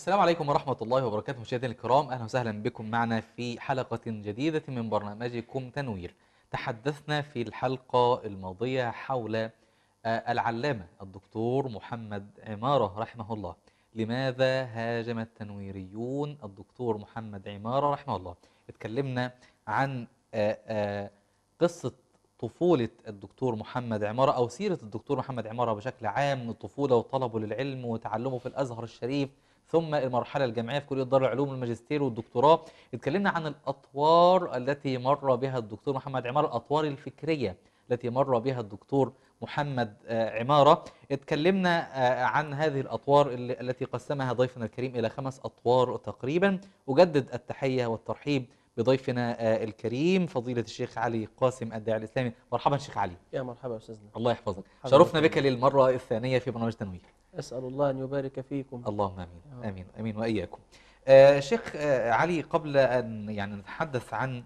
السلام عليكم ورحمة الله وبركاته مشاهدينا الكرام. أهلا وسهلا بكم معنا في حلقة جديدة من برنامجكم تنوير. تحدثنا في الحلقة الماضية حول آه، العلامة الدكتور محمد عمارة رحمه الله. لماذا هاجم التنويريون الدكتور محمد عمارة رحمه الله؟ اتكلمنا عن آه، آه، قصة طفولة الدكتور محمد عمارة أو سيرة الدكتور محمد عمارة بشكل عام من الطفولة وطلبه للعلم وتعلمه في الأزهر الشريف. ثم المرحلة الجامعية في كلية دار العلوم الماجستير والدكتوراه. اتكلمنا عن الأطوار التي مر بها الدكتور محمد عمارة الأطوار الفكرية التي مر بها الدكتور محمد آه، عمارة. اتكلمنا آه، عن هذه الأطوار التي قسمها ضيفنا الكريم إلى خمس أطوار تقريبا. أجدد التحية والترحيب بضيفنا آه، الكريم فضيلة الشيخ علي قاسم الداعي الإسلامي مرحبا شيخ علي يا مرحبا أستاذنا الله يحفظك. شرفنا بك للمرة الثانية في برنامج تنوير أسأل الله أن يبارك فيكم اللهم رب. آمين آمين وإياكم. آه شيخ آه علي قبل أن يعني نتحدث عن آه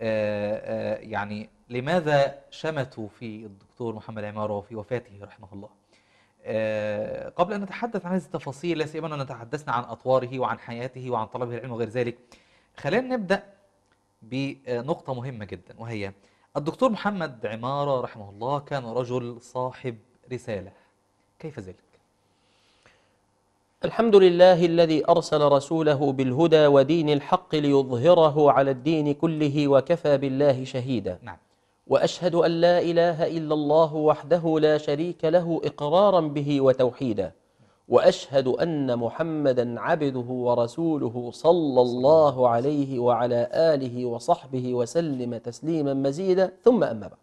آه يعني لماذا شمتوا في الدكتور محمد عمارة وفي وفاته رحمه الله. آه قبل أن نتحدث عن هذه التفاصيل لا سيما أننا تحدثنا عن أطواره وعن حياته وعن طلبه العلم وغير ذلك. خلينا نبدأ بنقطة مهمة جدا وهي الدكتور محمد عمارة رحمه الله كان رجل صاحب رسالة. كيف ذلك؟ الحمد لله الذي أرسل رسوله بالهدى ودين الحق ليظهره على الدين كله وكفى بالله شهيدا نعم. وأشهد أن لا إله إلا الله وحده لا شريك له إقرارا به وتوحيدا وأشهد أن محمدا عبده ورسوله صلى الله عليه وعلى آله وصحبه وسلم تسليما مزيدا. ثم أما بعد.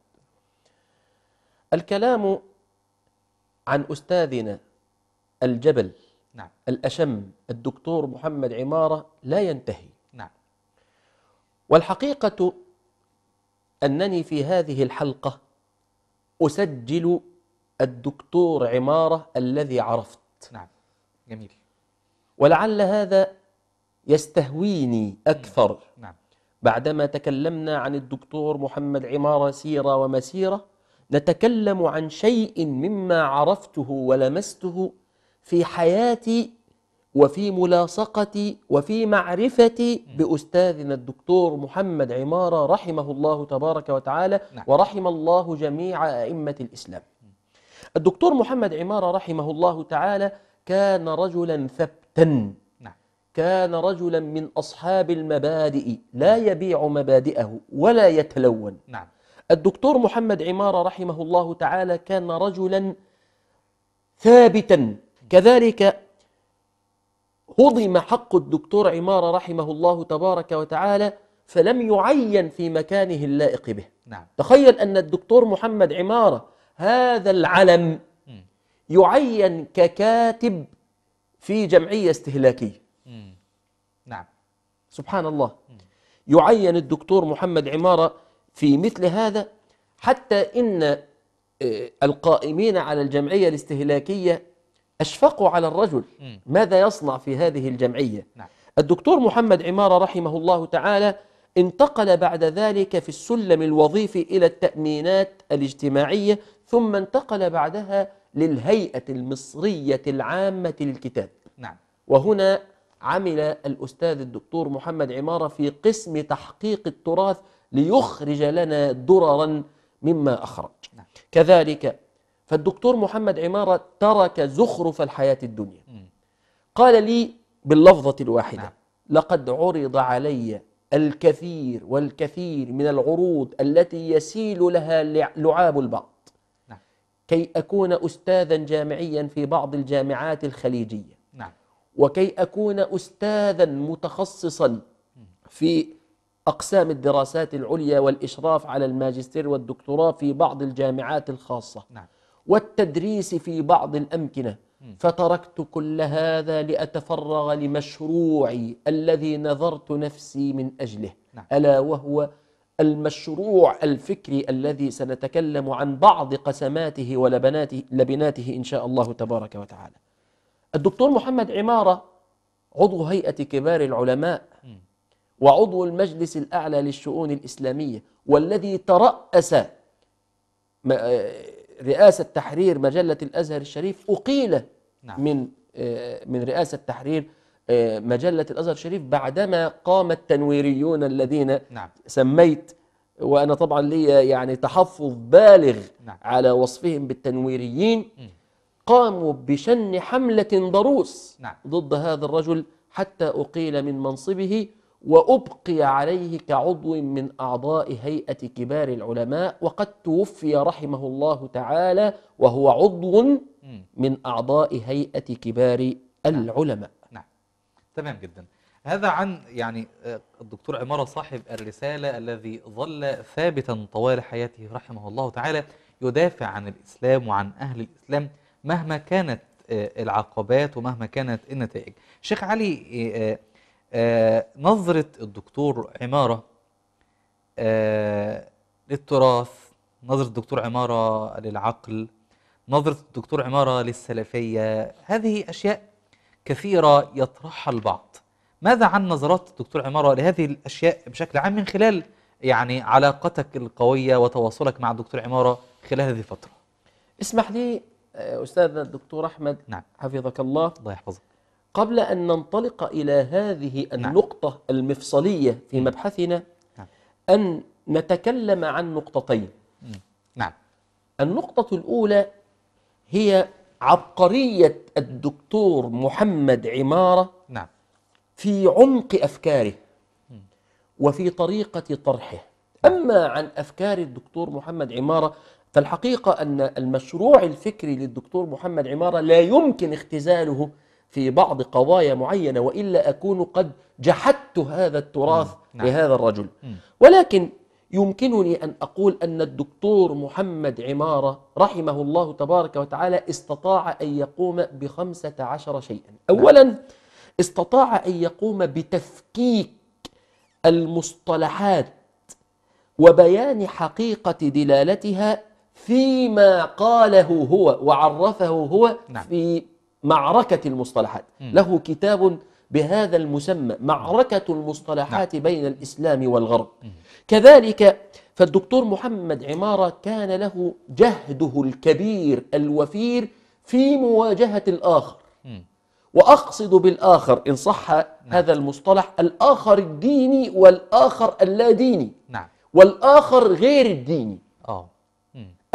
الكلام عن أستاذنا الجبل نعم. الأشم الدكتور محمد عمارة لا ينتهي. نعم. والحقيقة أنني في هذه الحلقة أسجل الدكتور عمارة الذي عرفت نعم. جميل. ولعل هذا يستهويني أكثر نعم. بعدما تكلمنا عن الدكتور محمد عمارة سيرة ومسيرة نتكلم عن شيء مما عرفته ولمسته في حياتي وفي ملاصقتي وفي معرفتي بأستاذنا الدكتور محمد عمارة رحمه الله تبارك وتعالى نعم. ورحم الله جميع أئمة الإسلام. الدكتور محمد عمارة رحمه الله تعالى كان رجلا ثبتا. نعم. كان رجلا من أصحاب المبادئ. لا يبيع مبادئه ولا يتلون. نعم. الدكتور محمد عمارة رحمه الله تعالى كان رجلا ثابتا. كذلك هضم حق الدكتور عمارة رحمه الله تبارك وتعالى فلم يعين في مكانه اللائق به. نعم. تخيل أن الدكتور محمد عمارة هذا العلم. يعين ككاتب في جمعية استهلاكية. نعم سبحان الله يعين الدكتور محمد عمارة في مثل هذا حتى إن آه، القائمين على الجمعية الاستهلاكية أشفقوا على الرجل. ماذا يصنع في هذه الجمعية نعم الدكتور محمد عمارة رحمه الله تعالى انتقل بعد ذلك في السلم الوظيفي إلى التأمينات الاجتماعية ثم انتقل بعدها للهيئة المصرية العامة للكتاب نعم وهنا عمل الأستاذ الدكتور محمد عمارة في قسم تحقيق التراث ليخرج لنا دررا مما أخرج نعم. كذلك فالدكتور محمد عمارة ترك زخرف الحياة الدنيا مم. قال لي باللفظة الواحدة نعم. لقد عرض علي الكثير والكثير من العروض التي يسيل لها لع- لعاب البعض. نعم. كي أكون أستاذا جامعيا في بعض الجامعات الخليجية. نعم. وكي أكون أستاذا متخصصا في أقسام الدراسات العليا والإشراف على الماجستير والدكتوراه في بعض الجامعات الخاصة. نعم. والتدريس في بعض الأمكنة. فتركت كل هذا لأتفرغ لمشروعي الذي نظرت نفسي من أجله نعم. ألا وهو المشروع الفكري الذي سنتكلم عن بعض قسماته ولبناته لبناته إن شاء الله تبارك وتعالى الدكتور محمد عمارة عضو هيئة كبار العلماء. وعضو المجلس الأعلى للشؤون الإسلامية والذي ترأس رئاسة تحرير مجلة الأزهر الشريف أقيل نعم من آه، من رئاسة تحرير آه، مجلة الأزهر الشريف بعدما قام التنويريون الذين نعم سميت وأنا طبعا لي يعني تحفظ بالغ نعم. على وصفهم بالتنويريين. قاموا بشن حملة ضروس نعم. ضد هذا الرجل حتى أقيل من منصبه وأبقي عليه كعضو من أعضاء هيئة كبار العلماء وقد توفي رحمه الله تعالى وهو عضو. من أعضاء هيئة كبار العلماء. نعم. تمام جدا. هذا عن يعني آه، الدكتور عمارة صاحب الرسالة الذي ظل ثابتا طوال حياته رحمه الله تعالى يدافع عن الإسلام وعن أهل الإسلام مهما كانت آه، العقبات ومهما كانت النتائج. شيخ علي آه، نظرة الدكتور عمارة آه، للتراث نظرة الدكتور عمارة للعقل نظرة الدكتور عمارة للسلفية هذه أشياء كثيرة يطرحها البعض. ماذا عن نظرات الدكتور عمارة لهذه الأشياء بشكل عام من خلال يعني علاقتك القوية وتواصلك مع الدكتور عمارة خلال هذه الفترة؟ اسمح لي آه، أستاذنا الدكتور أحمد. نعم. حفظك الله. الله يحفظك. قبل أن ننطلق إلى هذه نعم. النقطة المفصلية في. مبحثنا نعم. أن نتكلم عن نقطتين. نعم النقطة الأولى هي عبقرية الدكتور محمد عمارة نعم في عمق أفكاره. وفي طريقة طرحه أما عن أفكار الدكتور محمد عمارة فالحقيقة أن المشروع الفكري للدكتور محمد عمارة لا يمكن اختزاله في بعض قضايا معينة وإلا أكون قد جحدت هذا التراث. نعم. لهذا الرجل. ولكن يمكنني أن أقول أن الدكتور محمد عمارة رحمه الله تبارك وتعالى استطاع أن يقوم بخمسة عشر شيئا أولا استطاع أن يقوم بتفكيك المصطلحات وبيان حقيقة دلالتها فيما قاله هو وعرفه هو نعم. في معركة المصطلحات. له كتاب بهذا المسمى معركة المصطلحات بين الإسلام والغرب. كذلك فالدكتور محمد عمارة كان له جهده الكبير الوفير في مواجهة الآخر. وأقصد بالآخر إن صح هذا المصطلح الآخر الديني والآخر اللا ديني. نعم. والآخر غير الديني.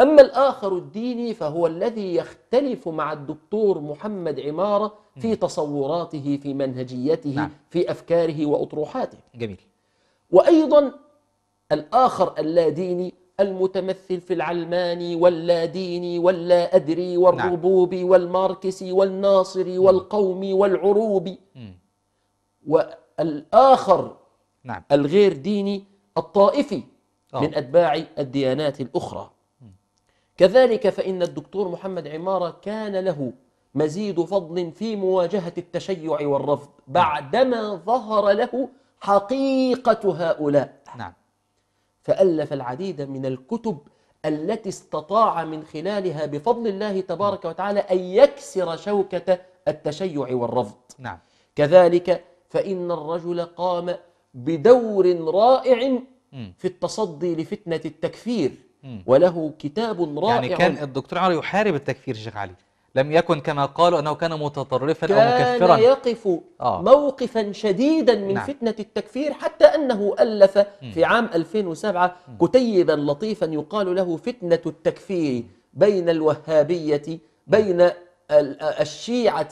أما الآخر الديني فهو الذي يختلف مع الدكتور محمد عمارة في تصوراته في منهجيته نعم. في أفكاره وأطروحاته. جميل. وأيضا الآخر اللاديني المتمثل في العلماني واللاديني واللا أدري والربوبي والماركسي والناصري والقومي والعروبي. والآخر نعم. الغير ديني الطائفي آه. من أتباع الديانات الأخرى. كذلك فإن الدكتور محمد عمارة كان له مزيد فضل في مواجهة التشيع والرفض بعدما ظهر له حقيقة هؤلاء نعم فألف العديد من الكتب التي استطاع من خلالها بفضل الله تبارك وتعالى أن يكسر شوكة التشيع والرفض نعم كذلك فإن الرجل قام بدور رائع. في التصدي لفتنة التكفير. وله كتاب رائع. يعني كان الدكتور عمر يحارب التكفير شيخ علي. لم يكن كما قالوا أنه كان متطرفا أو كان مكفرا. يقف آه. موقفا شديدا من نعم. فتنة التكفير حتى أنه ألف في عام 2007 كتيبا لطيفا يقال له فتنة التكفير بين الوهابية بين ال- الشيعة.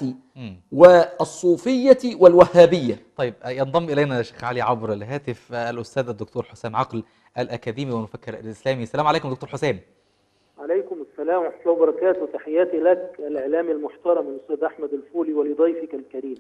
والصوفية والوهابية. طيب ينضم إلينا شيخ علي عبر الهاتف الأستاذ الدكتور حسام عقل. الأكاديمي والمفكر الإسلامي. السلام عليكم دكتور حسام. عليكم السلام ورحمة الله وبركاته. تحياتي لك الإعلامي المحترم الأستاذ أحمد الفولي ولضيفك الكريم.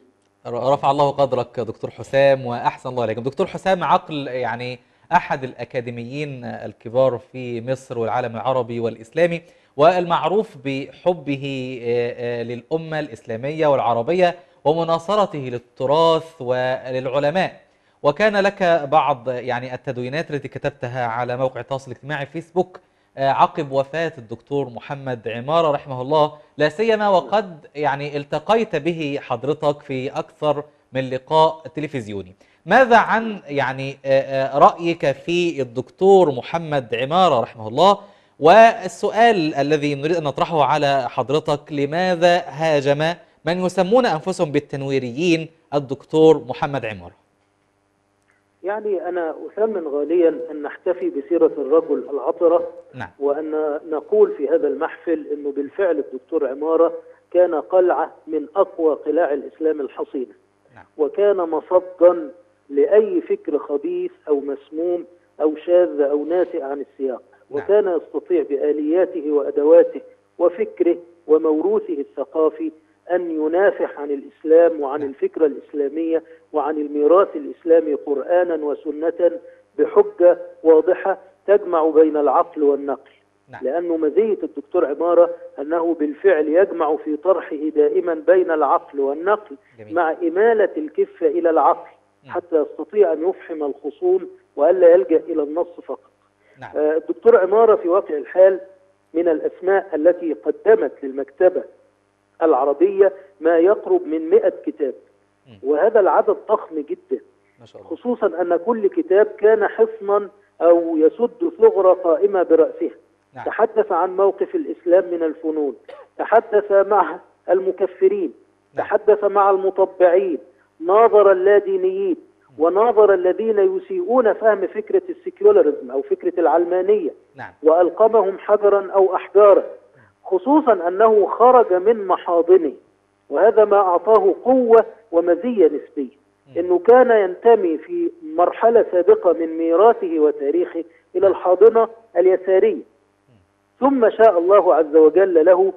رفع الله قدرك دكتور حسام وأحسن الله إليكم. دكتور حسام عقل يعني أحد الأكاديميين الكبار في مصر والعالم العربي والإسلامي والمعروف بحبه آه، آه، للأمة الإسلامية والعربية ومناصرته للتراث وللعلماء. وكان لك بعض يعني التدوينات التي كتبتها على موقع التواصل الاجتماعي فيسبوك آه، عقب وفاة الدكتور محمد عمارة رحمه الله. لا سيما وقد يعني التقيت به حضرتك في أكثر من لقاء تلفزيوني. ماذا عن يعني آه، آه، رأيك في الدكتور محمد عمارة رحمه الله؟ والسؤال الذي نريد أن نطرحه على حضرتك لماذا هاجم من يسمون أنفسهم بالتنويريين الدكتور محمد عمارة؟ يعني أنا أثمن غاليا أن نحتفي بسيرة الرجل العطرة نعم وأن نقول في هذا المحفل أنه بالفعل الدكتور عمارة كان قلعة من أقوى قلاع الإسلام الحصينة نعم. وكان مصدا لأي فكر خبيث أو مسموم أو شاذ أو ناسئ عن السياق نعم. وكان يستطيع بآلياته وأدواته وفكره وموروثه الثقافي أن ينافح عن الإسلام وعن نعم. الفكرة الإسلامية وعن الميراث الإسلامي قرآنا وسنة بحجة واضحة تجمع بين العقل والنقل. نعم. لأنه مزية الدكتور عمارة أنه بالفعل يجمع في طرحه دائما بين العقل والنقل جميل. مع إمالة الكفة إلى العقل مم. حتى يستطيع أن يفحم الخصوم وألا يلجأ إلى النص فقط. نعم. آه، الدكتور عمارة في واقع الحال من الأسماء التي قدمت للمكتبة العربية ما يقرب من 100 كتاب. وهذا العدد ضخم جدا. خصوصا أن كل كتاب كان حصنا أو يسد ثغرة قائمة برأسها. نعم. تحدث عن موقف الإسلام من الفنون. تحدث مع المكفرين. نعم. تحدث مع المطبعين. ناظر اللادينيين. وناظر الذين يسيئون فهم فكرة السيكولاريزم أو فكرة العلمانية. نعم. وألقمهم حجرا أو أحجارا. خصوصا أنه خرج من محاضنه وهذا ما أعطاه قوة ومزية نسبية أنه كان ينتمي في مرحلة سابقة من ميراثه وتاريخه إلى الحاضنة اليسارية. ثم شاء الله عز وجل له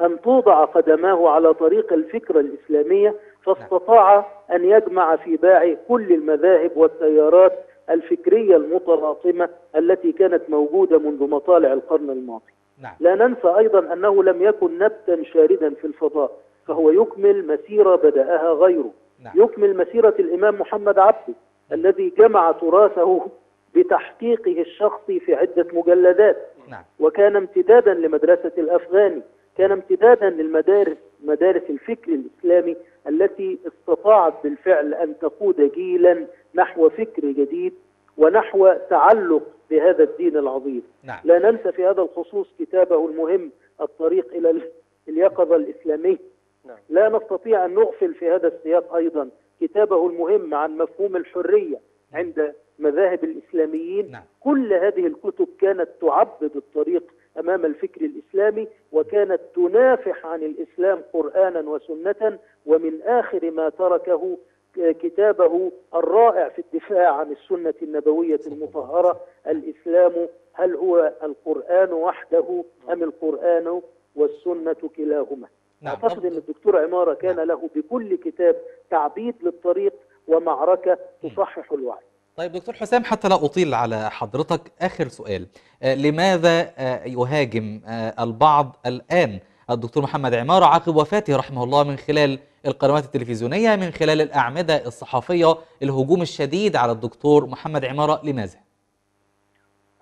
أن توضع قدماه على طريق الفكرة الإسلامية فاستطاع أن يجمع في باع كل المذاهب والتيارات الفكرية المتلاطمة التي كانت موجودة منذ مطالع القرن الماضي. نعم. لا ننسى أيضا أنه لم يكن نبتا شاردا في الفضاء فهو يكمل مسيرة بدأها غيره. نعم. يكمل مسيرة الإمام محمد عبده الذي جمع تراثه بتحقيقه الشخصي في عدة مجلدات. نعم. وكان امتدادا لمدرسة الأفغاني كان امتدادا للمدارس مدارس الفكر الإسلامي التي استطاعت بالفعل أن تقود جيلا نحو فكر جديد ونحو تعلق بهذا الدين العظيم. نعم. لا ننسى في هذا الخصوص كتابه المهم الطريق إلى ال- اليقظة الإسلامية. نعم. لا نستطيع أن نغفل في هذا السياق أيضا. كتابه المهم عن مفهوم الحرية عند مذاهب الإسلاميين. نعم. كل هذه الكتب كانت تعبد الطريق أمام الفكر الإسلامي وكانت تنافح عن الإسلام قرانا وسنه ومن آخر ما تركه كتابه الرائع في الدفاع عن السنة النبوية المطهرة الإسلام. هل هو القرآن وحده أم القرآن والسنة كلاهما؟ نعم. أعتقد إن الدكتور عمارة كان له بكل كتاب تعبيد للطريق ومعركة تصحح الوعي. طيب دكتور حسام حتى لا أطيل على حضرتك آخر سؤال. آه، لماذا آه، يهاجم آه، البعض الآن؟ الدكتور محمد عمارة عقب وفاته رحمه الله من خلال القنوات التلفزيونية من خلال الأعمدة الصحفية الهجوم الشديد على الدكتور محمد عمارة لماذا؟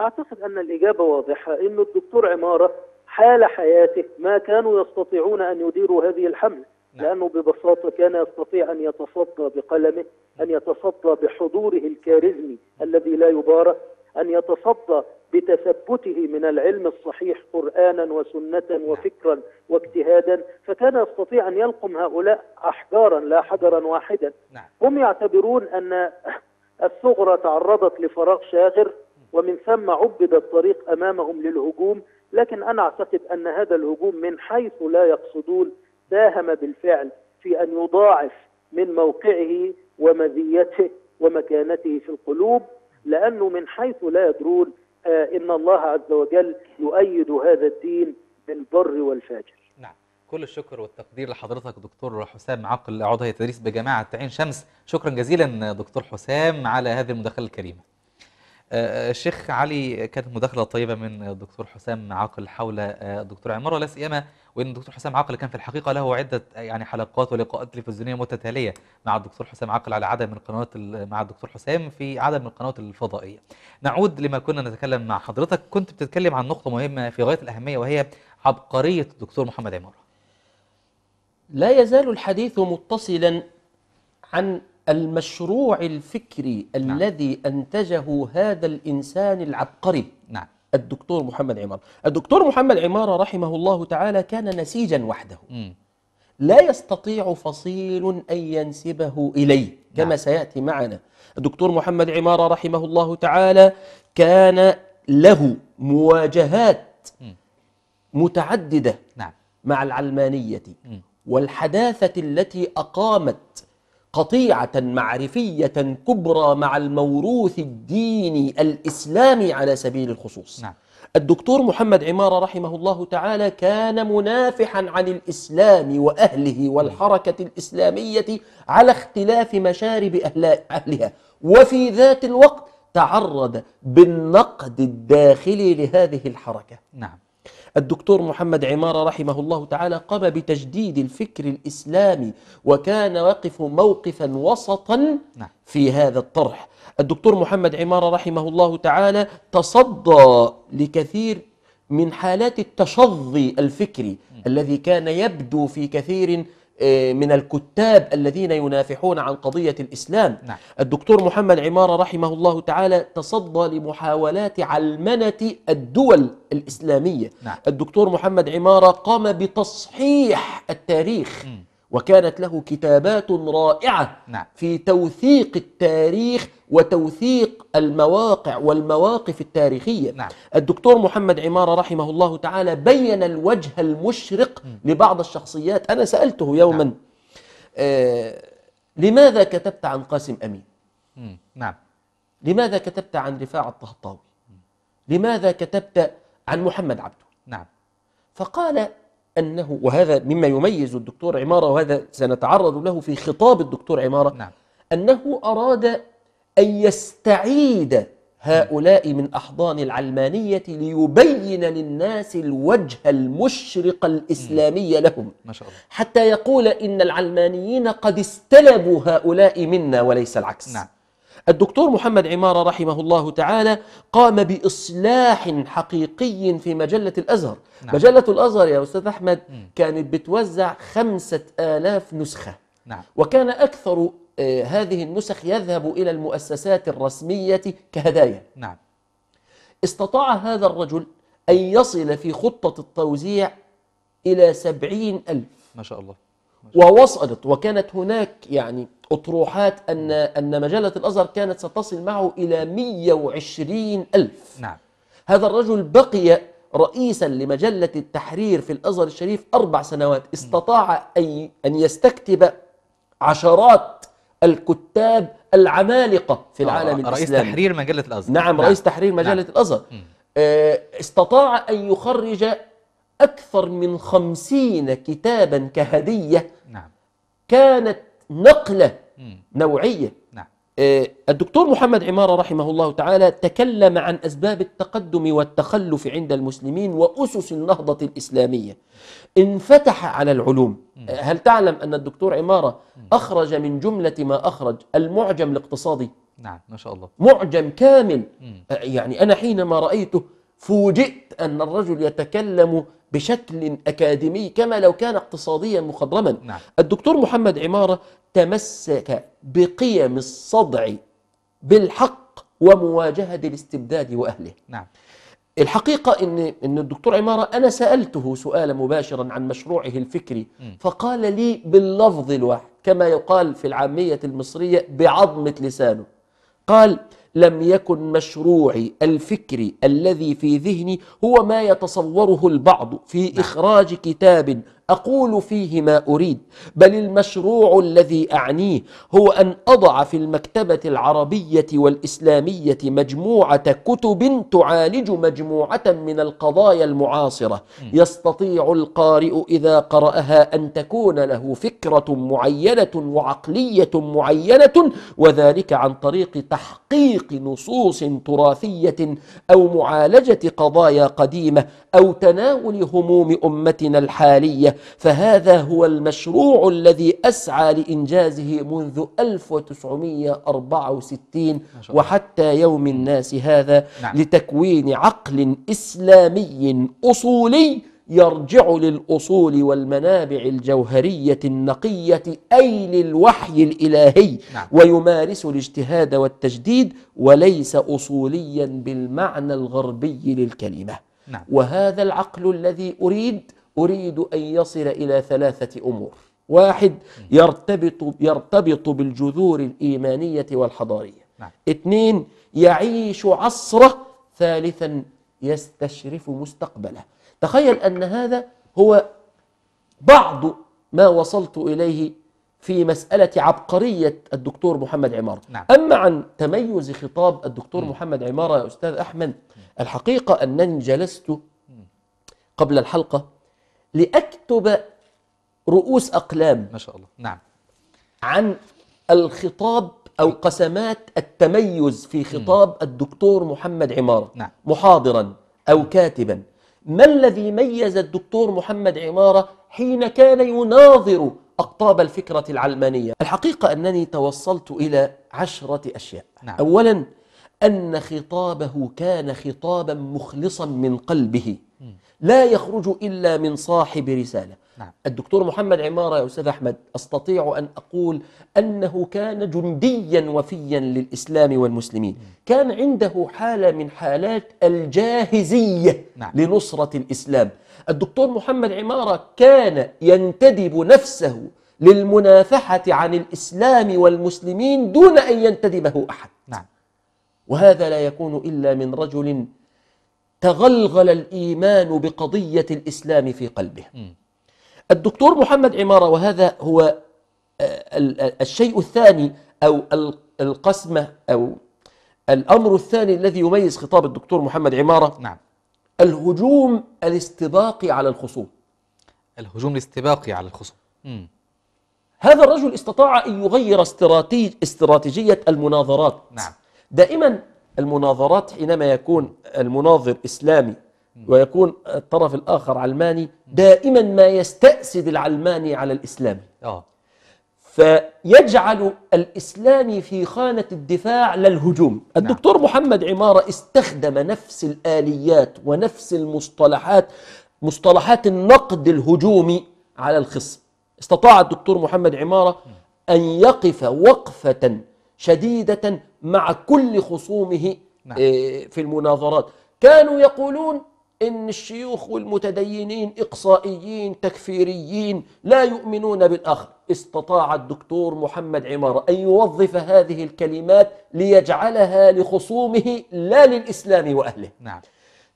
أعتقد أن الإجابة واضحة أن الدكتور عمارة حال حياته ما كانوا يستطيعون أن يديروا هذه الحملة نعم. لأنه ببساطة كان يستطيع أن يتصدى بقلمه أن يتصدى بحضوره الكاريزمي الذي لا يبارى أن يتصدى بتثبته من العلم الصحيح قرآنا وسنة وفكرا واجتهادا فكان يستطيع أن يلقم هؤلاء أحجارا لا حجرا واحدا. نعم. هم يعتبرون أن الثغرة تعرضت لفراغ شاغر ومن ثم عبد الطريق أمامهم للهجوم لكن أنا أعتقد أن هذا الهجوم من حيث لا يقصدون ساهم بالفعل في أن يضاعف من موقعه ومزيته ومكانته في القلوب لأنه من حيث لا يدرون إن الله عز وجل يؤيد هذا الدين بالبر والفاجر. نعم. كل الشكر والتقدير لحضرتك دكتور حسام عقل عضو هيئة تدريس بجامعة عين شمس. شكرا جزيلا دكتور حسام على هذه المداخلة الكريمة. آه، الشيخ علي كانت مداخلة طيبة من الدكتور حسام عاقل حول آه، الدكتور عمارة لا سيما وإن الدكتور حسام عاقل كان في الحقيقة له عدة آه، يعني حلقات ولقاءات تلفزيونية متتالية مع الدكتور حسام عاقل على عدد من القنوات ال- مع الدكتور حسام في عدد من القنوات الفضائية. نعود لما كنا نتكلم مع حضرتك كنت بتتكلم عن نقطة مهمة في غاية الأهمية وهي عبقرية الدكتور محمد عمارة. لا يزال الحديث متصلا عن المشروع الفكري نعم. الذي أنتجه هذا الإنسان العبقري نعم الدكتور محمد عمارة الدكتور محمد عمارة رحمه الله تعالى كان نسيجا وحده مم. لا يستطيع فصيل أن ينسبه إليه كما نعم. سيأتي معنا الدكتور محمد عمارة رحمه الله تعالى كان له مواجهات مم. متعددة نعم مع العلمانية مم. والحداثة التي أقامت قطيعة معرفية كبرى مع الموروث الديني الإسلامي على سبيل الخصوص. نعم. الدكتور محمد عمارة رحمه الله تعالى كان منافحا عن الإسلام وأهله والحركة الإسلامية على اختلاف مشارب أهل- أهلها. وفي ذات الوقت تعرض بالنقد الداخلي لهذه الحركة. نعم. الدكتور محمد عمارة رحمه الله تعالى قام بتجديد الفكر الإسلامي وكان واقف موقفا وسطا نعم. في هذا الطرح الدكتور محمد عمارة رحمه الله تعالى تصدى لكثير من حالات التشظي الفكري الذي كان يبدو في كثير من الكتاب الذين ينافحون عن قضية الإسلام نعم. الدكتور محمد عمارة رحمه الله تعالى تصدى لمحاولات علمنة الدول الإسلامية نعم. الدكتور محمد عمارة قام بتصحيح التاريخ مم. وكانت له كتابات رائعة نعم. في توثيق التاريخ وتوثيق المواقع والمواقف التاريخية. نعم. الدكتور محمد عمارة رحمه الله تعالى بين الوجه المشرق لبعض الشخصيات. أنا سألته يوما نعم. آه لماذا كتبت عن قاسم أمين؟ مم. نعم. لماذا كتبت عن رفاعة الطهطاوي؟ لماذا كتبت عن محمد عبده؟ نعم. فقال أنه وهذا مما يميز الدكتور عمارة وهذا سنتعرض له في خطاب الدكتور عمارة نعم. أنه أراد أن يستعيد هؤلاء من أحضان العلمانية ليبين للناس الوجه المشرق الإسلامي لهم. ما شاء الله. حتى يقول إن العلمانيين قد استلبوا هؤلاء منا وليس العكس. نعم. الدكتور محمد عمارة رحمه الله تعالى قام بإصلاح حقيقي في مجلة الأزهر. نعم. مجلة الأزهر يا أستاذ أحمد مم. كانت بتوزع خمسة آلاف نسخة. نعم. وكان أكثر هذه النسخ يذهب إلى المؤسسات الرسمية كهدايا. نعم. استطاع هذا الرجل أن يصل في خطة التوزيع إلى سبعين ألف. ما شاء الله. ووصلت وكانت هناك يعني أطروحات أن أن مجلة الأزهر كانت ستصل معه إلى 120 ألف. نعم. هذا الرجل بقي رئيسا لمجلة التحرير في الأزهر الشريف أربع سنوات. استطاع أن أن يستكتب عشرات الكتاب العمالقة في العالم آه، رئيس الإسلامي تحرير مجلة الأزهر نعم رئيس تحرير مجلة نعم. الأزهر. آه، استطاع أن يخرج أكثر من خمسين كتابا كهدية نعم كانت نقلة. نوعية نعم الدكتور محمد عمارة رحمه الله تعالى تكلم عن أسباب التقدم والتخلف عند المسلمين وأسس النهضة الإسلامية. انفتح على العلوم. آه، هل تعلم أن الدكتور عمارة أخرج من جملة ما أخرج المعجم الاقتصادي؟ نعم ما شاء الله. معجم كامل. آه، يعني أنا حينما رأيته فوجئت أن الرجل يتكلم بشكل أكاديمي كما لو كان اقتصاديا مخضرما. نعم. الدكتور محمد عمارة تمسك بقيم الصدع بالحق ومواجهة الاستبداد وأهله. نعم. الحقيقة إن, إن الدكتور عمارة أنا سألته سؤالا مباشرا عن مشروعه الفكري مم. فقال لي باللفظ الواحد كما يقال في العامية المصرية بعظمة لسانه. قال لم يكن مشروعي الفكري الذي في ذهني هو ما يتصوره البعض في إخراج كتاب أقول فيه ما أريد بل المشروع الذي أعنيه هو أن أضع في المكتبة العربية والإسلامية مجموعة كتب تعالج مجموعة من القضايا المعاصرة. يستطيع القارئ إذا قرأها أن تكون له فكرة معينة وعقلية معينة وذلك عن طريق تحقيق نصوص تراثية أو معالجة قضايا قديمة أو تناول هموم أمتنا الحالية. فهذا هو المشروع الذي أسعى لإنجازه منذ 1964 ما شاء الله. وحتى يوم الناس هذا نعم. لتكوين عقل إسلامي أصولي يرجع للأصول والمنابع الجوهرية النقية أي للوحي الإلهي نعم. ويمارس الاجتهاد والتجديد وليس أصوليا بالمعنى الغربي للكلمة نعم وهذا العقل الذي أريد أريد أن يصل إلى ثلاثة أمور. واحد يرتبط يرتبط بالجذور الإيمانية والحضارية. نعم. اثنين يعيش عصره ثالثا يستشرف مستقبله. تخيل أن هذا هو بعض ما وصلت إليه في مسألة عبقرية الدكتور محمد عمارة نعم. أما عن تميز خطاب الدكتور محمد عمارة يا أستاذ أحمد الحقيقة أنني جلست قبل الحلقة لأكتب رؤوس أقلام. ما شاء الله. نعم. عن الخطاب أو قسمات التميز في خطاب الدكتور محمد عمارة. نعم. محاضرا أو كاتبا. ما الذي ميز الدكتور محمد عمارة حين كان يناظر أقطاب الفكرة العلمانية؟ الحقيقة أنني توصلت إلى عشرة أشياء. نعم. أولا أن خطابه كان خطابا مخلصا من قلبه. لا يخرج إلا من صاحب رسالة. نعم. الدكتور محمد عمارة يا أستاذ أحمد أستطيع أن أقول أنه كان جنديا وفيا للإسلام والمسلمين. كان عنده حالة من حالات الجاهزية نعم. لنصرة الإسلام. الدكتور محمد عمارة كان ينتدب نفسه للمنافحة عن الإسلام والمسلمين دون أن ينتدبه أحد. نعم. وهذا لا يكون إلا من رجل تغلغل الإيمان بقضية الإسلام في قلبه. الدكتور محمد عمارة وهذا هو آه، ال- ال- الشيء الثاني أو ال- القسمة أو الأمر الثاني الذي يميز خطاب الدكتور محمد عمارة نعم الهجوم الاستباقي على الخصوم الهجوم الاستباقي على الخصوم مم. هذا الرجل استطاع أن يغير استراتيج استراتيجية المناظرات نعم. دائما المناظرات حينما يكون المناظر إسلامي ويكون الطرف الآخر علماني دائما ما يستأسد العلماني على الإسلامي آه. فيجعل الإسلام في خانة الدفاع للهجوم. الدكتور محمد عمارة استخدم نفس الآليات ونفس المصطلحات مصطلحات النقد الهجومي على الخصم. استطاع الدكتور محمد عمارة أن يقف وقفة شديدة مع كل خصومه نعم. إيه، في المناظرات. كانوا يقولون إن الشيوخ والمتدينين إقصائيين تكفيريين لا يؤمنون بالآخر. استطاع الدكتور محمد عمارة أن يوظف هذه الكلمات ليجعلها لخصومه لا للإسلام وأهله. نعم.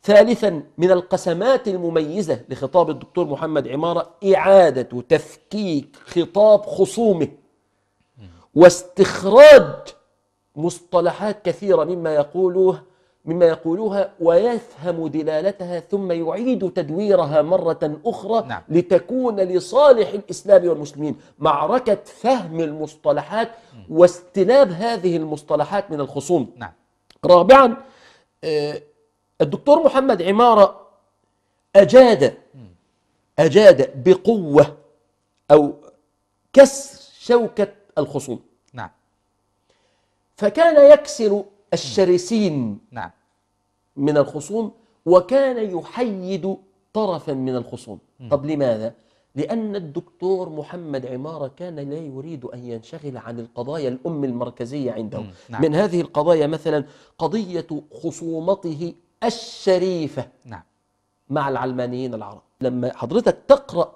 ثالثا من القسمات المميزة لخطاب الدكتور محمد عمارة إعادة تفكيك خطاب خصومه واستخراج مصطلحات كثيرة مما يقولوه مما يقولوها ويفهم دلالتها ثم يعيد تدويرها مرة أخرى نعم. لتكون لصالح الإسلام والمسلمين. معركة فهم المصطلحات واستلاب هذه المصطلحات من الخصوم. نعم. رابعا آه، الدكتور محمد عمارة أجاد أجاد بقوة أو كسر شوكة الخصوم. فكان يكسر الشرسين نعم من الخصوم وكان يحيد طرفا من الخصوم طب لماذا؟ لأن الدكتور محمد عمارة كان لا يريد أن ينشغل عن القضايا الأم المركزية عنده. نعم. من هذه القضايا مثلا قضية خصومته الشريفة نعم مع العلمانيين العرب لما حضرتك تقرأ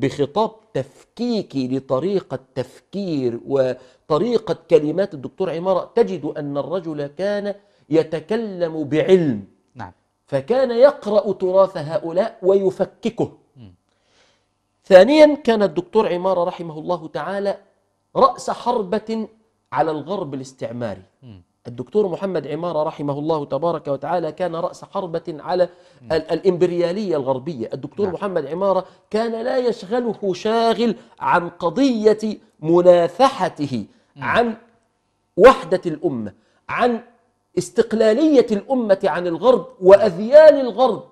بخطاب تفكيكي لطريقة تفكير وطريقة كلمات الدكتور عمارة تجد أن الرجل كان يتكلم بعلم. نعم. فكان يقرأ تراث هؤلاء ويفككه. ثانيا كان الدكتور عمارة رحمه الله تعالى رأس حربة على الغرب الاستعماري. مم. الدكتور محمد عمارة رحمه الله تبارك وتعالى كان رأس حربة على ال- الإمبريالية الغربية. الدكتور نعم. محمد عمارة كان لا يشغله شاغل عن قضية منافحته عن وحدة الأمة عن استقلالية الأمة عن الغرب وأذيال الغرب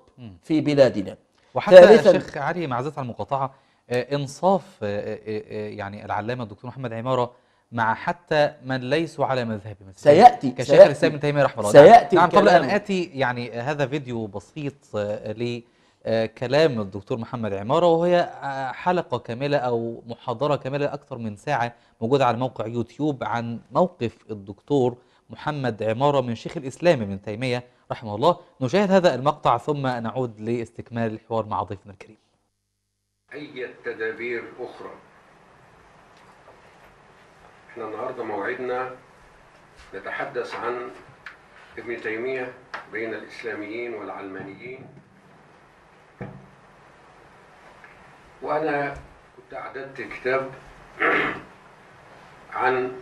في بلادنا. وحتى الشيخ علي على المقاطعة آه، إنصاف آه، آه، يعني العلامة الدكتور محمد عمارة مع حتى من ليسوا على مذهبه مثلا سيأتي- كشيخ الإسلام ابن تيمية رحمه الله. سيأتي نعم قبل الكلام. آتي يعني هذا فيديو بسيط آه، لكلام الدكتور محمد عمارة وهي آه، حلقة كاملة أو محاضرة كاملة أكثر من ساعة موجودة على موقع يوتيوب عن موقف الدكتور محمد عمارة من شيخ الإسلام ابن تيمية رحمه الله. نشاهد هذا المقطع ثم نعود لاستكمال الحوار مع ضيفنا الكريم. أي تدابير أخرى؟ إحنا النهارده موعدنا نتحدث عن ابن تيمية بين الإسلاميين والعلمانيين. وأنا كنت أعددت كتاب عن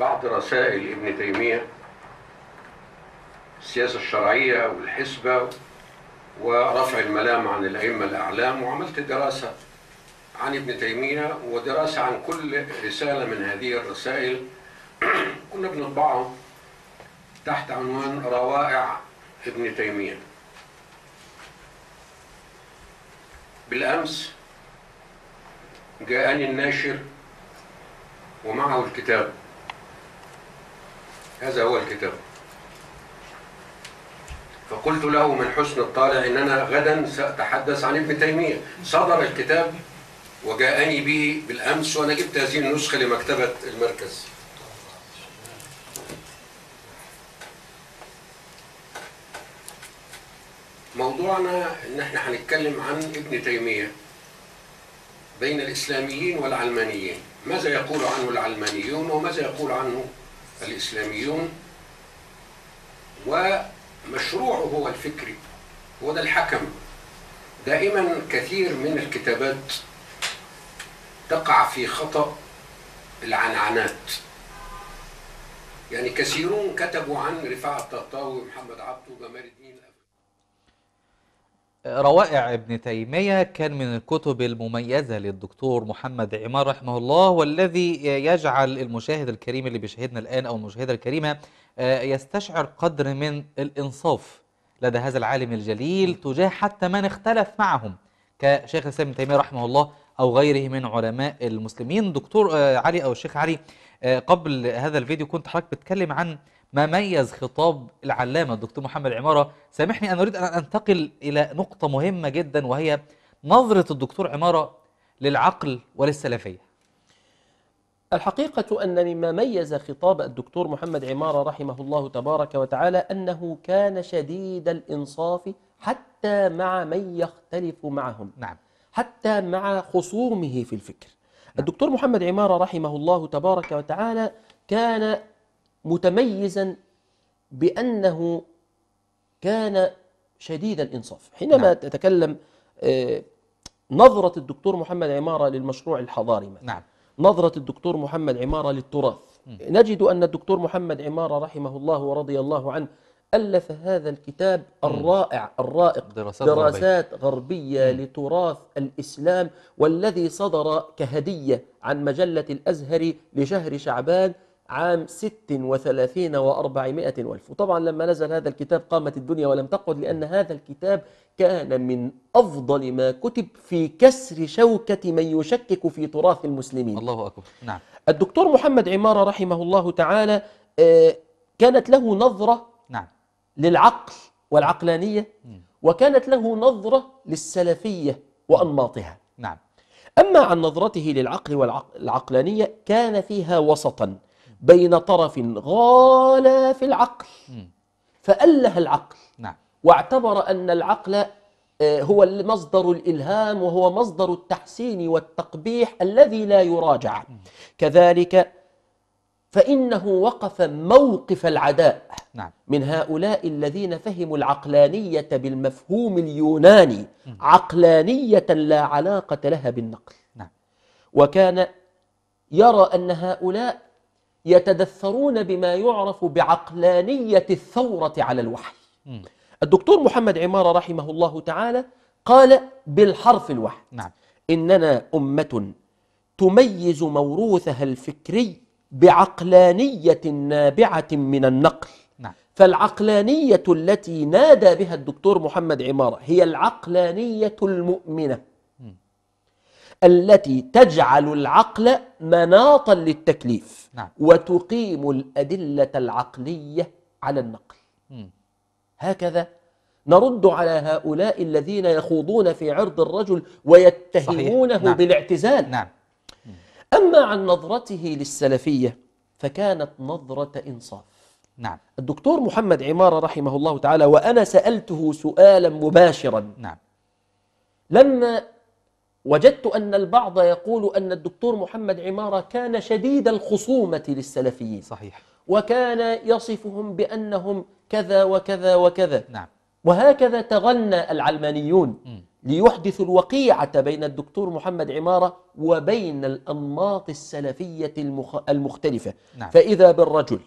بعض رسائل ابن تيمية السياسة الشرعية والحسبة ورفع الملام عن الأئمة الأعلام وعملت دراسة. عن ابن تيمية ودراسة عن كل رسالة من هذه الرسائل. كنا بنطبعهم تحت عنوان روائع ابن تيمية. بالأمس جاءني الناشر ومعه الكتاب. هذا هو الكتاب. فقلت له من حسن الطالع إننا غدا سأتحدث عن ابن تيمية. صدر الكتاب وجاءني به بالأمس وأنا جبت هذه النسخة لمكتبة المركز. موضوعنا إن إحنا هنتكلم عن ابن تيمية بين الإسلاميين والعلمانيين. ماذا يقول عنه العلمانيون وماذا يقول عنه الإسلاميون؟ ومشروعه هو الفكري هو ده الحكم. دائما كثير من الكتابات تقع في خطأ العنعنات. يعني كثيرون كتبوا عن رفاعة الطهطاوي ومحمد عبده وجمال الدين. روائع ابن تيمية كان من الكتب المميزة للدكتور محمد عمار رحمه الله والذي يجعل المشاهد الكريم اللي بيشاهدنا الآن أو المشاهدة الكريمة يستشعر قدر من الإنصاف لدى هذا العالم الجليل تجاه حتى من اختلف معهم. كشيخ الإسلام ابن تيمية رحمه الله أو غيره من علماء المسلمين. دكتور علي أو الشيخ علي قبل هذا الفيديو كنت حضرتك بتكلم عن ما ميز خطاب العلامة الدكتور محمد عمارة. سامحني أنا أريد أن أنتقل إلى نقطة مهمة جدا وهي نظرة الدكتور عمارة للعقل وللسلفية. الحقيقة أن مما ميز خطاب الدكتور محمد عمارة رحمه الله تبارك وتعالى أنه كان شديد الإنصاف حتى مع من يختلف معهم. نعم. حتى مع خصومه في الفكر. الدكتور محمد عمارة رحمه الله تبارك وتعالى كان متميزا بأنه كان شديد الإنصاف. حينما نعم. تتكلم آه، نظرة الدكتور محمد عمارة للمشروع الحضاري مثلا. نعم. نظرة الدكتور محمد عمارة للتراث. نجد أن الدكتور محمد عمارة رحمه الله ورضي الله عنه ألف هذا الكتاب الرائع الرائق. دراسات دراسات غربية لتراث الإسلام والذي صدر كهدية عن مجلة الأزهر لشهر شعبان عام ست وثلاثين وأربعمائة وألف. وطبعا لما نزل هذا الكتاب قامت الدنيا ولم تقعد لأن هذا الكتاب كان من أفضل ما كتب في كسر شوكة من يشكك في تراث المسلمين. الله أكبر. نعم. الدكتور محمد عمارة رحمه الله تعالى آه، كانت له نظرة للعقل والعقلانية وكانت له نظرة للسلفية وأنماطها. نعم. أما عن نظرته للعقل والعقلانية كان فيها وسطا بين طرف غال في العقل. فأله العقل. نعم. واعتبر أن العقل آه، هو مصدر الإلهام وهو مصدر التحسين والتقبيح الذي لا يراجع. كذلك فإنه وقف موقف العداء نعم. من هؤلاء الذين فهموا العقلانية بالمفهوم اليوناني عقلانية لا علاقة لها بالنقل. نعم. وكان يرى أن هؤلاء يتدثرون بما يعرف بعقلانية الثورة على الوحي. مم. الدكتور محمد عمارة رحمه الله تعالى قال بالحرف الواحد نعم. إننا أمة تميز موروثها الفكري بعقلانية نابعة من النقل نعم فالعقلانية التي نادى بها الدكتور محمد عمارة هي العقلانية المؤمنة مم. التي تجعل العقل مناطا للتكليف نعم. وتقيم الأدلة العقلية على النقل مم. هكذا نرد على هؤلاء الذين يخوضون في عرض الرجل ويتهمونه صحيح. نعم. بالاعتزال نعم أما عن نظرته للسلفية فكانت نظرة إنصاف. نعم. الدكتور محمد عمارة رحمه الله تعالى وأنا سألته سؤالا مباشرا. نعم. لما وجدت أن البعض يقول أن الدكتور محمد عمارة كان شديد الخصومة للسلفيين. صحيح. وكان يصفهم بأنهم كذا وكذا وكذا. نعم. وهكذا تغنى العلمانيون. مم. ليحدثوا الوقيعة بين الدكتور محمد عمارة وبين الأنماط السلفية المخ... المختلفة. نعم. فإذا بالرجل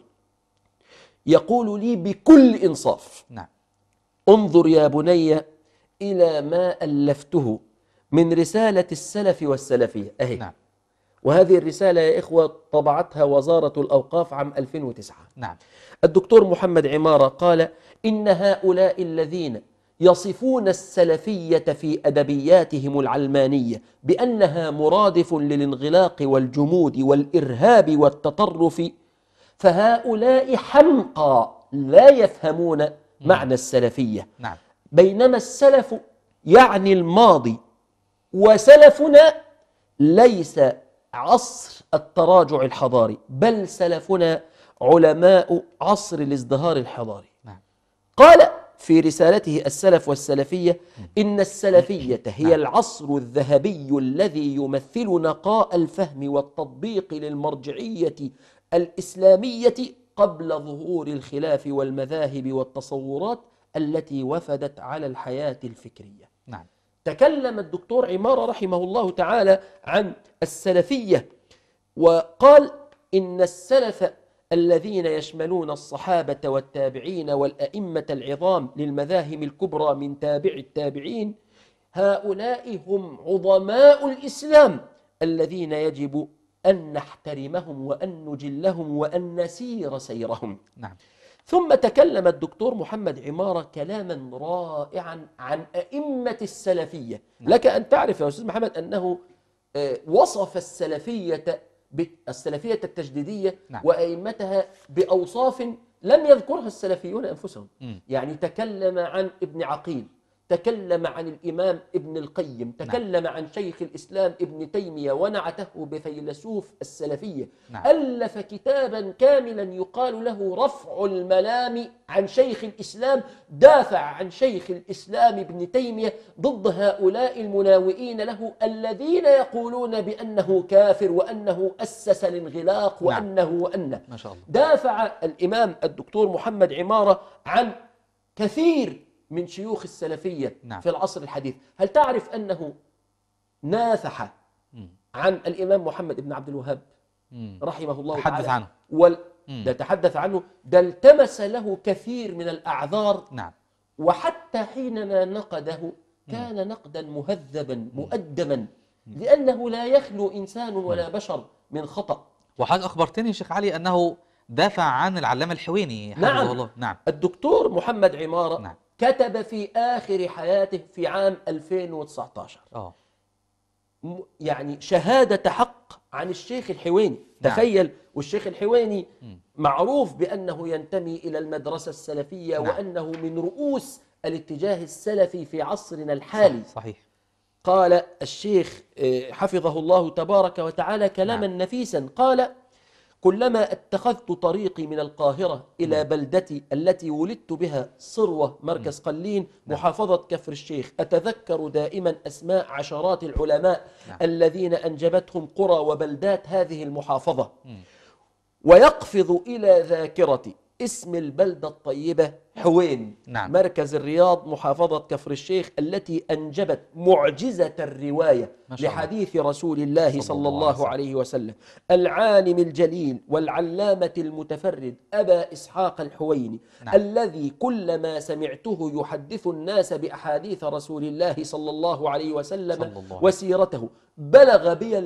يقول لي بكل إنصاف نعم. انظر يا بني إلى ما ألفته من رسالة السلف والسلفية. أهي. نعم. وهذه الرسالة يا إخوة طبعتها وزارة الأوقاف عام 2009 نعم. الدكتور محمد عمارة قال إن هؤلاء الذين يصفون السلفية في أدبياتهم العلمانية بأنها مرادف للانغلاق والجمود والإرهاب والتطرف فهؤلاء حمقى لا يفهمون معنى السلفية. نعم. بينما السلف يعني الماضي وسلفنا ليس عصر التراجع الحضاري بل سلفنا علماء عصر الازدهار الحضاري. نعم. قال في رسالته السلف والسلفية إن السلفية هي العصر الذهبي الذي يمثل نقاء الفهم والتطبيق للمرجعية الإسلامية قبل ظهور الخلاف والمذاهب والتصورات التي وفدت على الحياة الفكرية. نعم. تكلم الدكتور عمارة رحمه الله تعالى عن السلفية وقال إن السلف الذين يشملون الصحابة والتابعين والأئمة العظام للمذاهب الكبرى من تابع التابعين هؤلاء هم عظماء الإسلام الذين يجب أن نحترمهم وأن نجلهم وأن نسير سيرهم. نعم. ثم تكلم الدكتور محمد عمارة كلاما رائعا عن أئمة السلفية. لك أن تعرف يا أستاذ محمد أنه آه، وصف السلفية ب- السلفية التجديدية نعم. وأئمتها بأوصاف لم يذكرها السلفيون أنفسهم مم. يعني تكلم عن ابن عقيل تكلم عن الإمام ابن القيم تكلم عن شيخ الإسلام ابن تيمية ونعته بفيلسوف السلفية نعم. ألف كتابا كاملا يقال له رفع الملام عن شيخ الإسلام دافع عن شيخ الإسلام ابن تيمية ضد هؤلاء المناوئين له الذين يقولون بأنه كافر وأنه أسس الانغلاق نعم. وأنه وأنه ما شاء الله دافع الإمام الدكتور محمد عمارة عن كثير من شيوخ السلفية نعم. في العصر الحديث. هل تعرف أنه نافح. عن الإمام محمد بن عبد الوهاب مم. رحمه الله تحدث تعالى؟ عنه. وال... ده تحدث عنه. ده التمس له كثير من الأعذار. نعم. وحتى حينما نقده كان نقدا مهذبا مؤدبا. لأنه لا يخلو إنسان ولا بشر من خطأ. وحضرتك أخبرتني شيخ علي أنه دافع عن العلامة الحويني نعم. الله. نعم. الدكتور محمد عمارة نعم. كتب في آخر حياته في عام 2019 آه م- يعني شهادة حق عن الشيخ الحويني نعم. تخيل والشيخ الحويني مم. معروف بأنه ينتمي إلى المدرسة السلفية نعم. وأنه من رؤوس الاتجاه السلفي في عصرنا الحالي صح- صحيح قال الشيخ آه، حفظه الله تبارك وتعالى كلاما نعم. نفيسا قال كلما اتخذت طريقي من القاهرة إلى بلدتي التي ولدت بها صروة مركز قلين محافظة كفر الشيخ أتذكر دائما أسماء عشرات العلماء نعم. الذين أنجبتهم قرى وبلدات هذه المحافظة. ويقفز إلى ذاكرتي اسم البلدة الطيبة حوين نعم. مركز الرياض محافظة كفر الشيخ التي أنجبت معجزة الرواية. لحديث رسول الله صلى صلى الله عليه الله وسلم. عليه وسلم العالم الجليل والعلامة المتفرد أبا إسحاق الحويني نعم. الذي كلما سمعته يحدث الناس بأحاديث رسول الله صلى الله عليه وسلم صلى الله عليه وسيرته بلغ بي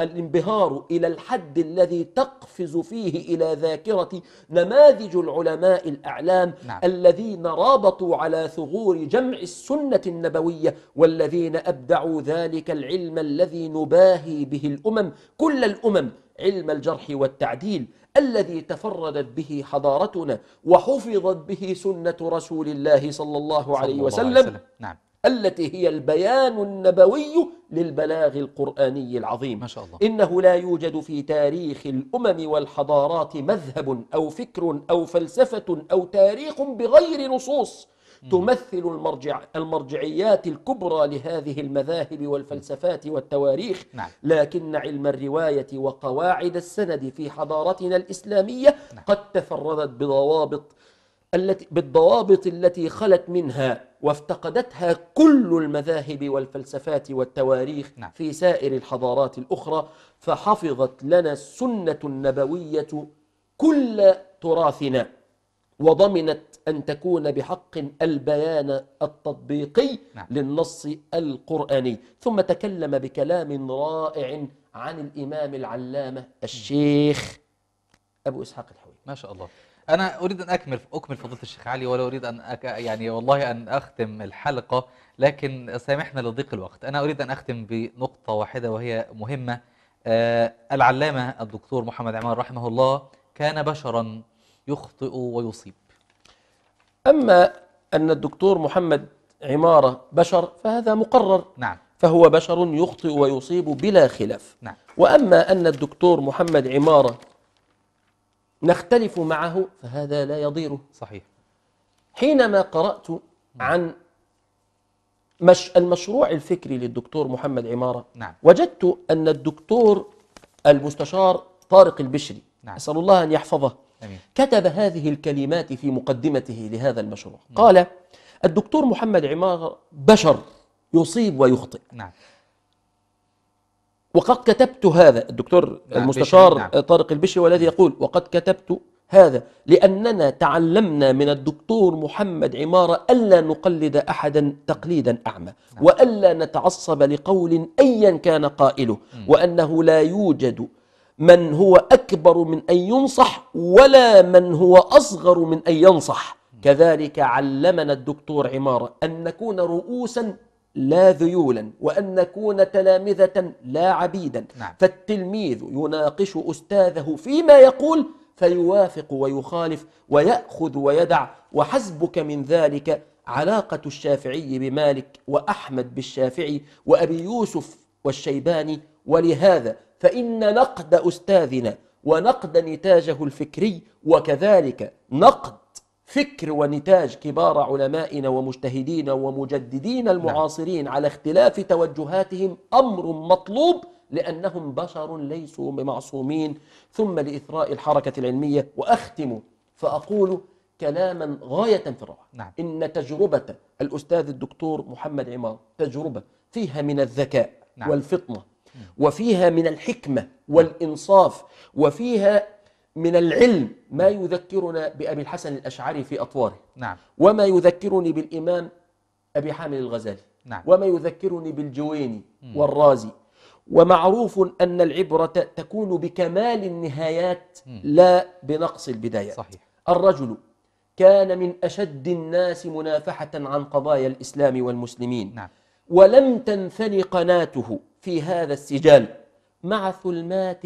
الانبهار إلى الحد الذي تقفز فيه إلى ذاكرتي نماذج العلماء الأعلام نعم. الذين رابطوا على ثغور جمع السنة النبوية والذين أبدعوا ذلك العلم الذي نباهي به الأمم كل الأمم علم الجرح والتعديل الذي تفردت به حضارتنا وحفظت به سنة رسول الله صلى الله صلى عليه الله وسلم. نعم. التي هي البيان النبوي للبلاغ القرآني العظيم. ما شاء الله. إنه لا يوجد في تاريخ الأمم والحضارات مذهب أو فكر أو فلسفة أو تاريخ بغير نصوص تمثل المرجع المرجعيات الكبرى لهذه المذاهب والفلسفات والتواريخ. نعم. لكن علم الرواية وقواعد السند في حضارتنا الإسلامية قد تفردت بضوابط التي بالضوابط التي خلت منها وافتقدتها كل المذاهب والفلسفات والتواريخ نعم. في سائر الحضارات الأخرى فحفظت لنا السنة النبوية كل تراثنا وضمنت أن تكون بحق البيان التطبيقي نعم. للنص القرآني ثم تكلم بكلام رائع عن الإمام العلامة الشيخ أبو إسحاق الحوي ما شاء الله أنا أريد أن أكمل أكمل فضيلة الشيخ علي ولا أريد أن أك... يعني والله أن أختم الحلقة لكن سامحنا لضيق الوقت. أنا أريد أن أختم بنقطة واحدة وهي مهمة. آه العلامة الدكتور محمد عمار رحمه الله كان بشرا يخطئ ويصيب. أما أن الدكتور محمد عمارة بشر فهذا مقرر. نعم. فهو بشر يخطئ ويصيب بلا خلاف. نعم. وأما أن الدكتور محمد عمارة نختلف معه فهذا لا يضيره صحيح. حينما قرأت عن مش المشروع الفكري للدكتور محمد عمارة نعم. وجدت أن الدكتور المستشار طارق البشري نعم. أسأل الله أن يحفظه أمين. كتب هذه الكلمات في مقدمته لهذا المشروع. قال الدكتور محمد عمارة بشر يصيب ويخطئ. نعم. وقد كتبت هذا الدكتور نعم، المستشار نعم. طارق البشري والذي يقول وقد كتبت هذا لأننا تعلمنا من الدكتور محمد عمارة ألا نقلد أحدا تقليدا أعمى وألا نتعصب لقول أيا كان قائله وأنه لا يوجد من هو أكبر من أن ينصح ولا من هو أصغر من أن ينصح. كذلك علمنا الدكتور عمارة أن نكون رؤوسا لا ذيولا وأن نكون تلامذة لا عبيدا نعم. فالتلميذ يناقش أستاذه فيما يقول فيوافق ويخالف ويأخذ ويدع وحسبك من ذلك علاقة الشافعي بمالك وأحمد بالشافعي وأبي يوسف والشيباني ولهذا فإن نقد أستاذنا ونقد نتاجه الفكري وكذلك نقد فكر ونتاج كبار علمائنا ومجتهدين ومجددين المعاصرين على اختلاف توجهاتهم أمر مطلوب لأنهم بشر ليسوا بمعصومين ثم لإثراء الحركة العلمية وأختم فأقول كلاما غاية في الروعة نعم. إن تجربة الأستاذ الدكتور محمد عمار تجربة فيها من الذكاء نعم. والفطنة وفيها من الحكمة والإنصاف وفيها من العلم ما يذكرنا بأبي الحسن الأشعري في أطواره. نعم. وما يذكرني بالإمام أبي حامد الغزالي. نعم. وما يذكرني بالجويني والرازي. ومعروف أن العبرة تكون بكمال النهايات لا بنقص البدايات. صحيح. الرجل كان من أشد الناس منافحة عن قضايا الإسلام والمسلمين. نعم. ولم تنثني قناته في هذا السجال مع ثلمات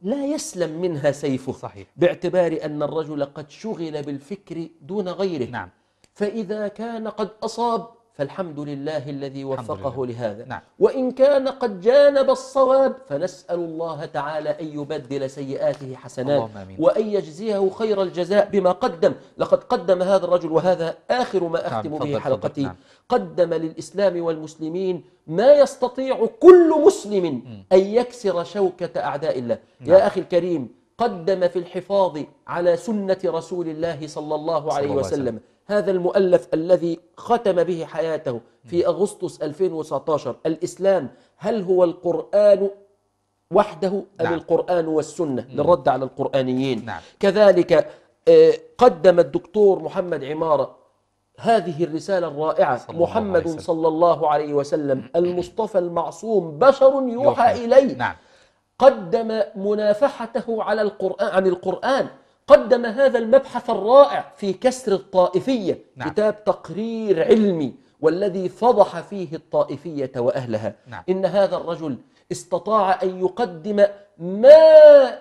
لا يسلم منها سيفه. صحيح. باعتبار أن الرجل قد شغل بالفكر دون غيره. نعم. فإذا كان قد أصاب فالحمد لله الذي وفقه لله. لهذا نعم. وإن كان قد جانب الصواب فنسأل الله تعالى أن يبدل سيئاته حسنات. وأن يجزيه خير الجزاء بما قدم لقد قدم هذا الرجل وهذا آخر ما أختم تفضل، به. حلقتي نعم. قدم للإسلام والمسلمين ما يستطيع كل مسلم أن يكسر شوكة أعداء الله يا أخي الكريم قدم في الحفاظ على سنة رسول الله صلى الله عليه الله عليه وسلم وسلم. هذا المؤلف الذي ختم به حياته في أغسطس 2019 الإسلام هل هو القرآن وحده أم نعم. القرآن والسنة؟ للرد على القرآنيين. نعم. كذلك آه، قدم الدكتور محمد عمارة هذه الرسالة الرائعة. صلى الله محمد وسلم. صلى الله عليه وسلم المصطفى المعصوم بشر يوحى يوحى. إليه. نعم. قدم منافحته على القرآن عن القرآن. قدم هذا المبحث الرائع في كسر الطائفية نعم. كتاب تقرير علمي والذي فضح فيه الطائفية وأهلها نعم. إن هذا الرجل استطاع أن يقدم ما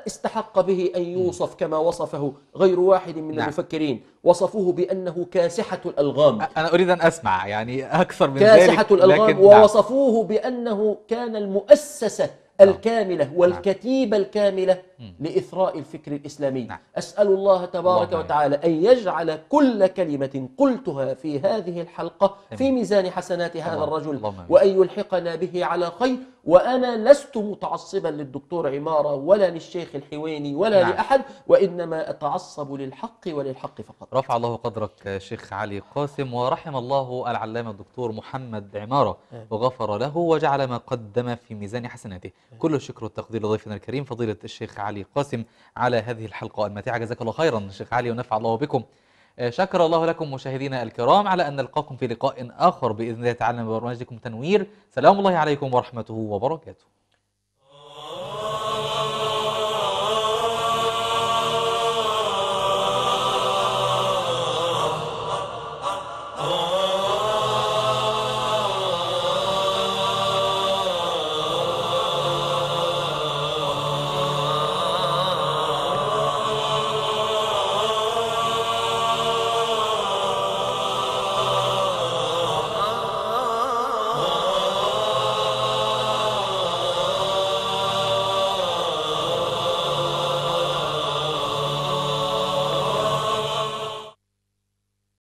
استحق به أن يوصف كما وصفه غير واحد من نعم. المفكرين وصفوه بأنه كاسحة الألغام أنا أريد أن أسمع يعني أكثر من كاسحة ذلك الألغام لكن نعم. ووصفوه بأنه كان المؤسسة الكاملة والكتيبة الكاملة. لإثراء الفكر الإسلامي نعم. أسأل الله تبارك اللهم وتعالى أن يجعل كل كلمة قلتها في هذه الحلقة في. ميزان حسنات هذا الرجل. وأن يلحقنا به على خير وأنا لست متعصبا للدكتور عمارة ولا للشيخ الحويني ولا نعم. لأحد وإنما أتعصب للحق وللحق فقط رفع الله قدرك شيخ علي قاسم ورحم الله العلامة الدكتور محمد عمارة. وغفر له وجعل ما قدم في ميزان حسناته كل الشكر والتقدير لضيفنا الكريم فضيلة الشيخ علي قاسم على هذه الحلقة الماتعة جزاك الله خيرا شيخ علي ونفع الله بكم. آه، شكر الله لكم مشاهدينا الكرام على أن نلقاكم في لقاء آخر بإذن الله تعالى من برنامجكم تنوير. سلام الله عليكم ورحمته وبركاته.